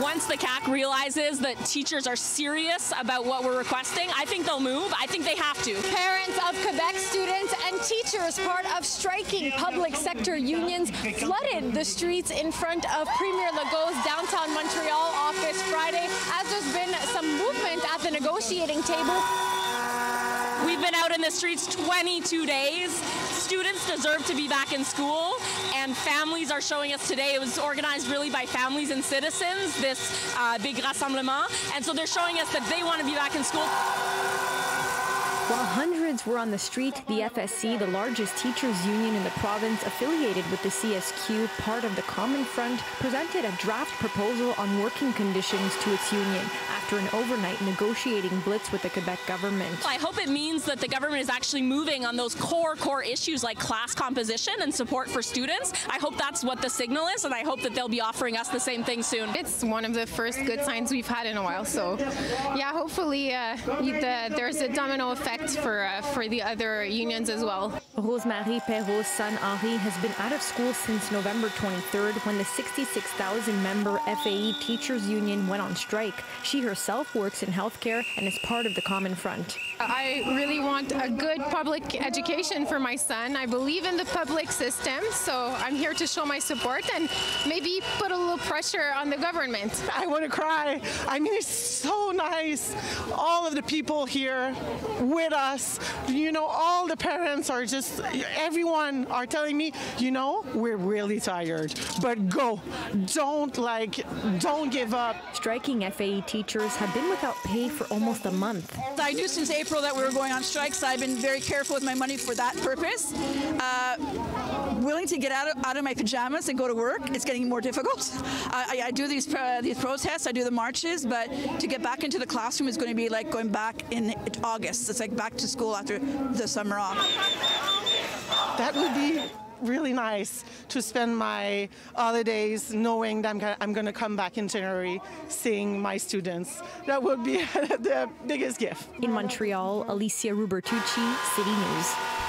once the CAQ realizes that teachers are serious about what we're requesting, I think they'll move. I think they have to. Parents of Quebec students and teachers, part of striking public sector unions, flooded the streets in front of Premier Legault's downtown Montreal office Friday as there's been some movement at the negotiating table. We've been out in the streets 22 days. Students deserve to be back in school, and families are showing us today. It was organized really by families and citizens, this uh, big rassemblement, and so they're showing us that they want to be back in school. While hundreds were on the street, the FSE, the largest teachers union in the province affiliated with the CSQ, part of the Common Front, presented a draft proposal on working conditions to its union after an overnight negotiating blitz with the Quebec government. I hope it means that the government is actually moving on those core, core issues like class composition and support for students. I hope that's what the signal is, and I hope that they'll be offering us the same thing soon. It's one of the first good signs we've had in a while, so yeah, hopefully uh, the, there's a domino effect for uh, for the other unions as well. Rosemarie Perrault's son Henri has been out of school since November 23rd when the 66,000 member FAE Teachers Union went on strike. She herself works in healthcare and is part of the Common Front. I really want a good public education for my son. I believe in the public system, so I'm here to show my support and maybe put a little pressure on the government. I want to cry. I mean, it's so nice. All of the people here with us, you know, all the parents are just, everyone are telling me, you know, we're really tired, but go. Don't like, don't give up. Striking FAE teachers have been without pay for almost a month. I knew since April that we were going on strike, so I've been very careful with my money for that purpose. Uh, willing to get out of, out of my pajamas and go to work. It's getting more difficult. I, I do these uh, these protests, I do the marches, but to get back into the classroom is going to be like going back in August. It's like back to school after the summer off. That would be really nice to spend my holidays knowing that I'm, gonna, I'm going to come back in January seeing my students. That would be the biggest gift. In Montreal, Alyssia Rubertucci, City News.